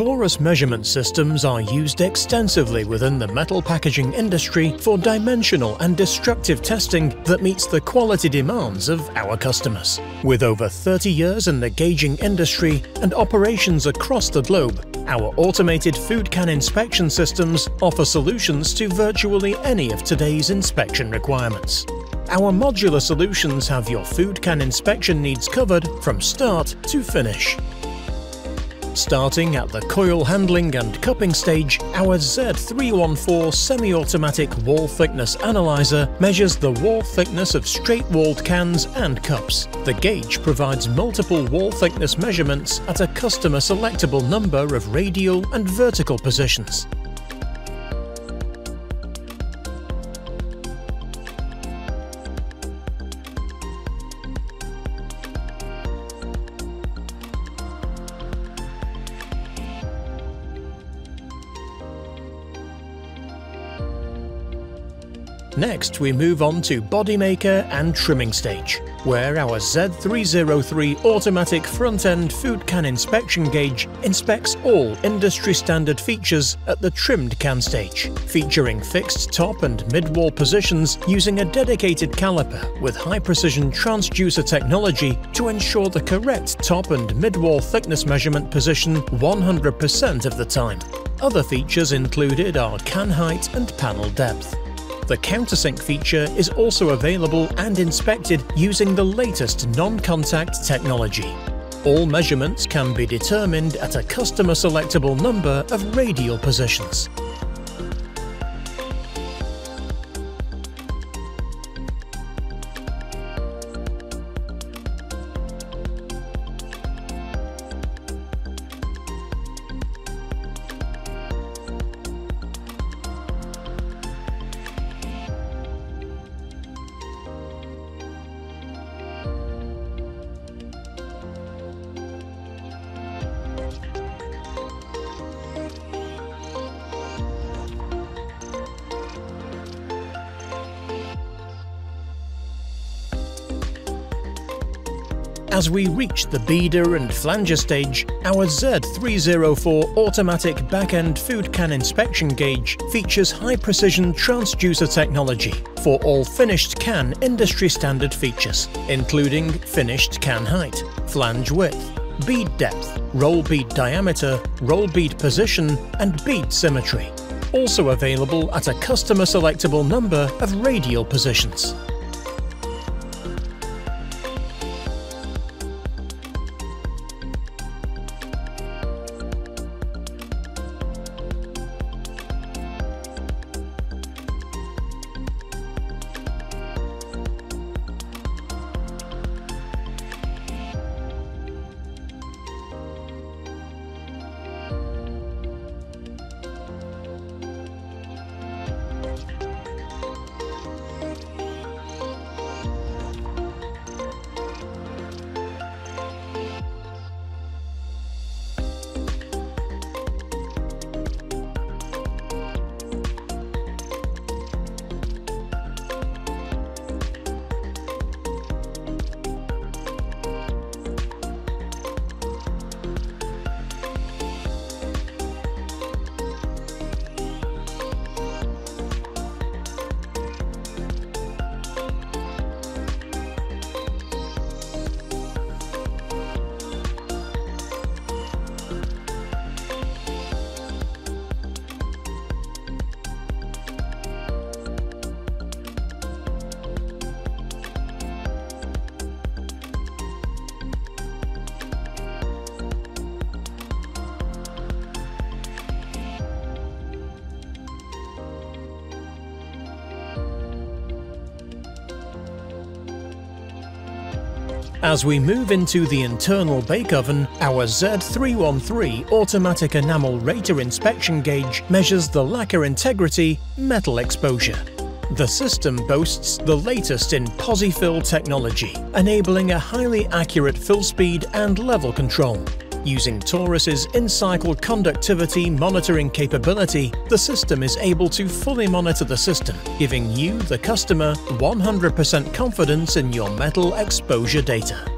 Torus measurement systems are used extensively within the metal packaging industry for dimensional and destructive testing that meets the quality demands of our customers. With over 30 years in the gauging industry and operations across the globe, our automated food can inspection systems offer solutions to virtually any of today's inspection requirements. Our modular solutions have your food can inspection needs covered from start to finish. Starting at the coil handling and cupping stage, our Z314 semi-automatic wall thickness analyzer measures the wall thickness of straight-walled cans and cups. The gauge provides multiple wall thickness measurements at a customer selectable number of radial and vertical positions. Next, we move on to bodymaker and trimming stage, where our Z303 automatic front-end food can inspection gauge inspects all industry standard features at the trimmed can stage, featuring fixed top and mid-wall positions using a dedicated caliper with high-precision transducer technology to ensure the correct top and mid-wall thickness measurement position 100% of the time. Other features included are can height and panel depth. The countersink feature is also available and inspected using the latest non-contact technology. All measurements can be determined at a customer selectable number of radial positions. As we reach the beader and flanger stage, our Z304 automatic back-end food can inspection gauge features high-precision transducer technology for all finished can industry standard features, including finished can height, flange width, bead depth, roll bead diameter, roll bead position and bead symmetry. Also available at a customer selectable number of radial positions. As we move into the internal bake oven, our Z313 automatic enamel rater inspection gauge measures the lacquer integrity, metal exposure. The system boasts the latest in PosiFill technology, enabling a highly accurate fill speed and level control. Using Torus's in-cycle conductivity monitoring capability, the system is able to fully monitor the system, giving you, the customer, 100% confidence in your metal exposure data.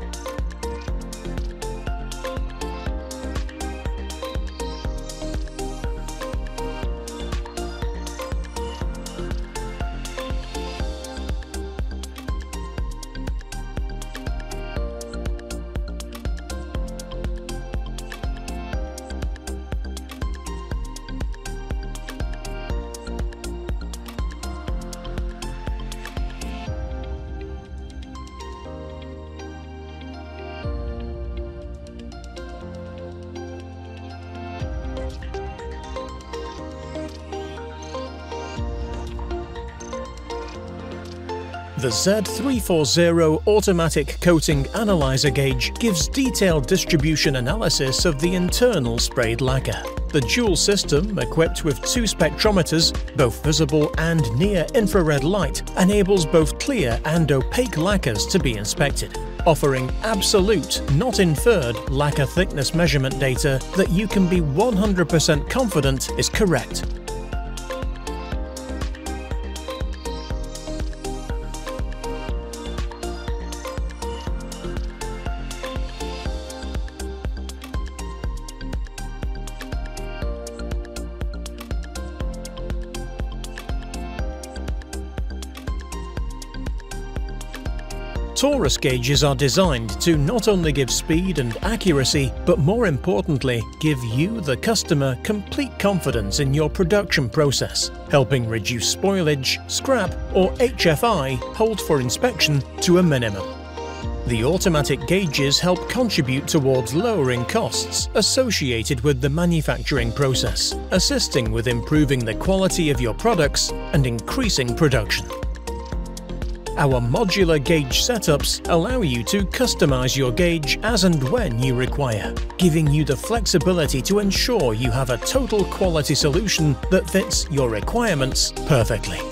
The Z340 automatic coating analyzer gauge gives detailed distribution analysis of the internal sprayed lacquer. The dual system, equipped with two spectrometers, both visible and near infrared light, enables both clear and opaque lacquers to be inspected, offering absolute, not inferred, lacquer thickness measurement data that you can be 100% confident is correct. Torus gauges are designed to not only give speed and accuracy, but more importantly, give you, the customer, complete confidence in your production process, helping reduce spoilage, scrap, or HFI hold for inspection to a minimum. The automatic gauges help contribute towards lowering costs associated with the manufacturing process, assisting with improving the quality of your products and increasing production. Our modular gauge setups allow you to customize your gauge as and when you require, giving you the flexibility to ensure you have a total quality solution that fits your requirements perfectly.